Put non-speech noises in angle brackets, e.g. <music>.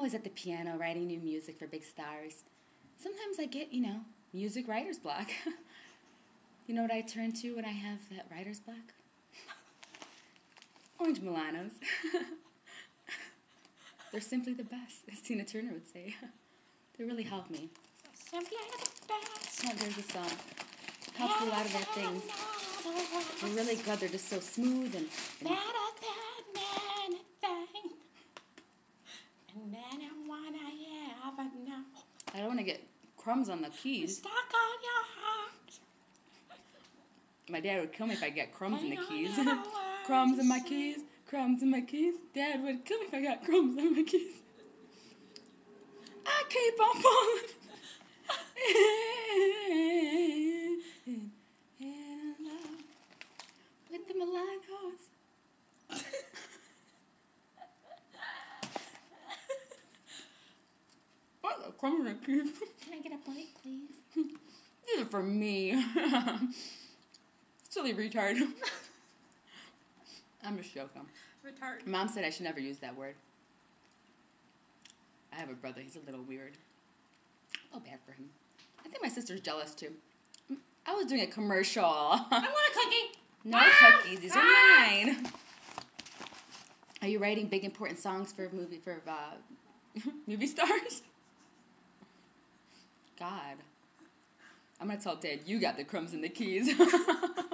always at the piano writing new music for big stars. Sometimes I get, you know, music writer's block. <laughs> you know what I turn to when I have that writer's block? <laughs> Orange Milanos. <laughs> They're simply the best, as Tina Turner would say. they really help me. Simply the best. Oh, there's a song. Helps a lot of their things. They're really good. They're just so smooth and, and I. I don't want to get crumbs on the keys. Stuck on your heart. My dad would kill me if I get crumbs in the keys. <laughs> crumbs in my keys. Crumbs in my keys. Dad would kill me if I got crumbs in my keys. I keep on falling. <laughs> in, in love with the Milanos. What the crumbs in the keys? Can I get a plate, please? These are for me. <laughs> Silly retard. <laughs> I'm just joking. Retard. Mom said I should never use that word. I have a brother, he's a little weird. Oh, bad for him. I think my sister's jealous too. I was doing a commercial. <laughs> I want a cookie. no Ah! cookies, these are Ah! mine. Are you writing big important songs for movie for uh, movie stars? God. I'm gonna tell Dad you got the crumbs in the keys. <laughs>